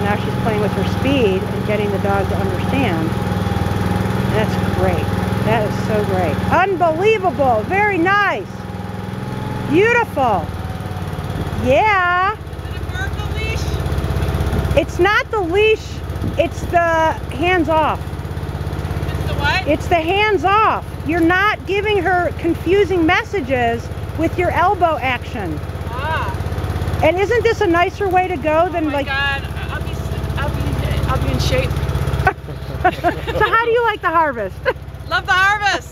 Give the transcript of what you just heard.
and now she's playing with her speed and getting the dog to understand. That's great. That is so great. Unbelievable. Very nice. Beautiful. Yeah. Is it a purple leash? It's not the leash. It's the hands off. It's the what? It's the hands off. You're not giving her confusing messages with your elbow action. Ah. And isn't this a nicer way to go than oh like? God. I'll be, I'll be, in shape. so how do you like the Har-Vest? Love the Har-Vest.